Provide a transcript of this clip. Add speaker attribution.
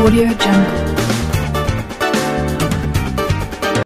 Speaker 1: Audio Jungle.